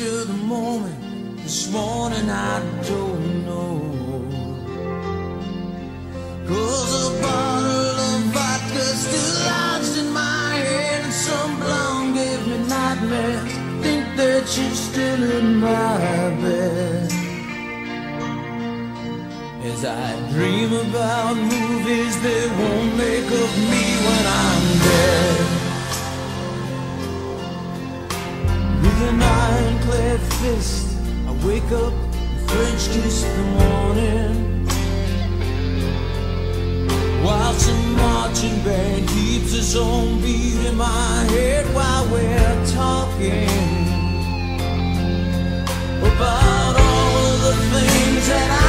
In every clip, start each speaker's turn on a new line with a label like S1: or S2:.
S1: to the moment. This morning I don't know. Cause a bottle of vodka still lodged in my head, and some blonde gave me nightmares. Think that you're still in my bed. As I dream about movies that won't make of me when I'm dead. With an ironclad fist, I wake up, French kiss in the morning. While some marching band keeps its own beat in my head while we're talking about all of the things that I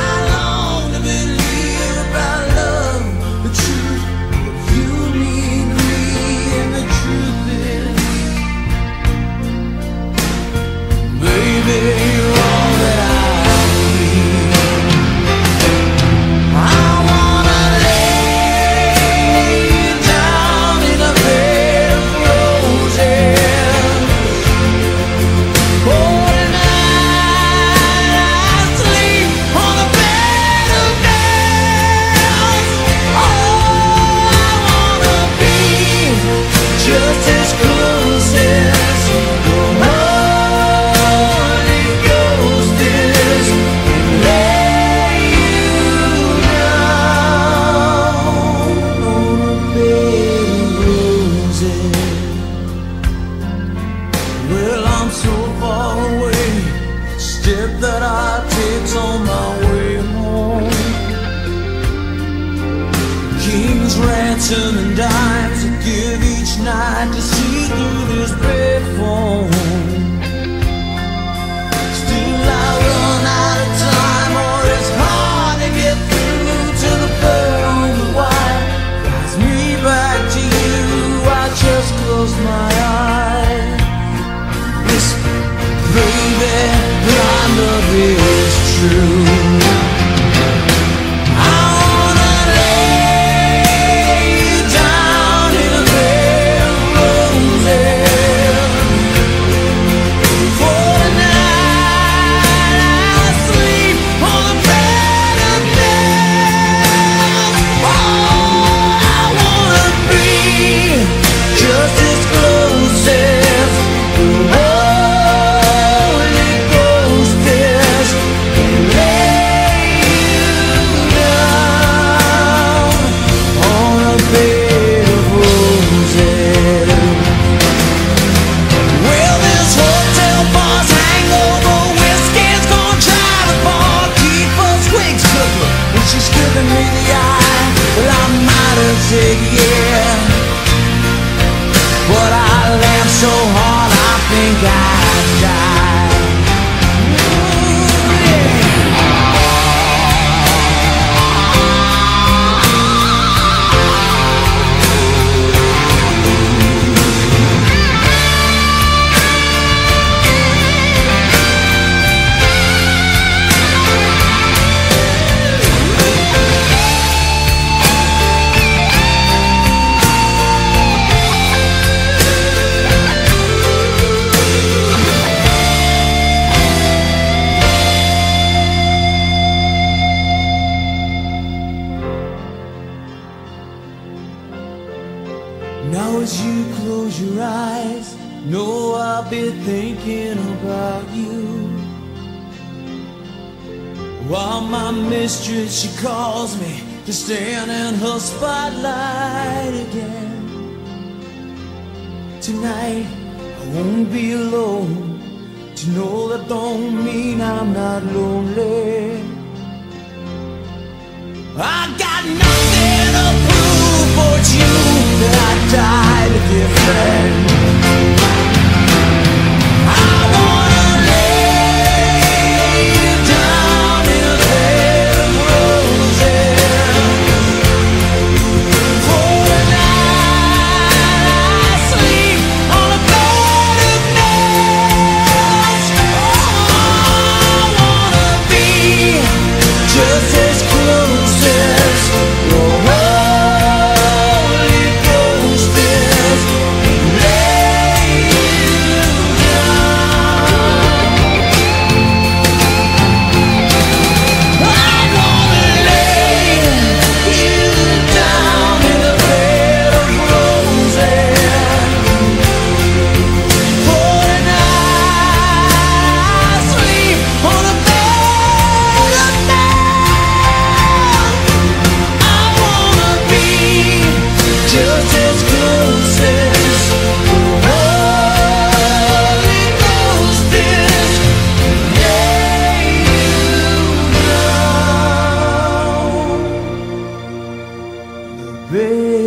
S1: so far away. Step that I take's on my way home. King's ransom and I true. Might have eyes, know I'll be thinking about you. While my mistress, she calls me to stand in her spotlight again. Tonight, I won't be alone. To know that don't mean I'm not lonely. I got nothing baby.